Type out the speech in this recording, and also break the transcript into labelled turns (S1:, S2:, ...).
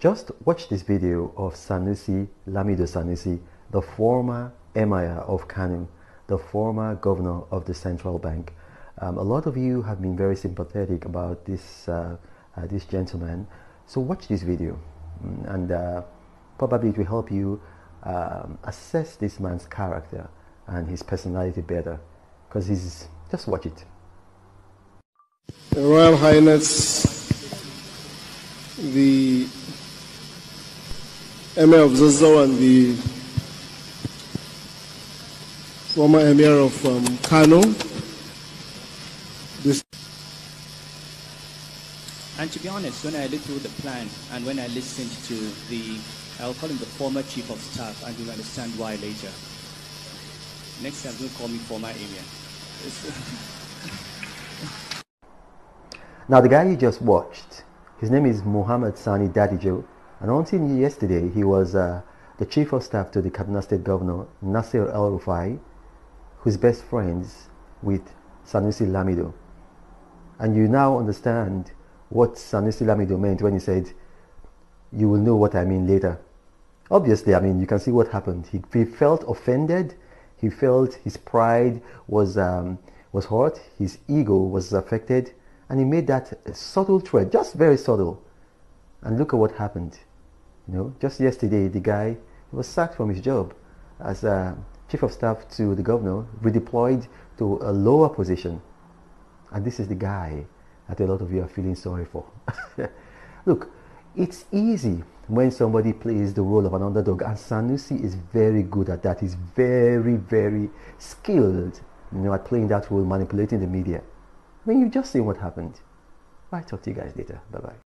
S1: Just watch this video of Sanusi Lamido Sanusi, the former Emir of Kano, the former governor of the central bank. Um, a lot of you have been very sympathetic about this, uh, uh, this gentleman. So watch this video mm, and uh, probably it will help you um, assess this man's character and his personality better because he's just watch it.
S2: Royal Highness, the Emir of Zazzau and the former Emir of um, Kano. This
S3: And to be honest, when I looked through the plan and when I listened to the, I'll call him the former chief of staff, and you'll understand why later. Next time, don't call me former Emir.
S1: Now, the guy you just watched, his name is Muhammad Sani Dattijo, and until yesterday, he was uh, the chief of staff to the Kaduna State Governor, Nasir El Rufai, who's best friends with Sanusi Lamido. And you now understand what Sanusi Lamido meant when he said, You will know what I mean later. Obviously, I mean, you can see what happened. He, he felt offended, he felt his pride was, um, was hurt, his ego was affected, and he made that subtle threat, just very subtle. And look at what happened. You know, just yesterday, the guy was sacked from his job as a chief of staff to the governor, redeployed to a lower position. And this is the guy that a lot of you are feeling sorry for. Look, it's easy when somebody plays the role of an underdog, and Sanusi is very good at that. He's very, very skilled, you know, at playing that role, manipulating the media. I mean, you've just seen what happened. I'll talk to you guys later. Bye bye.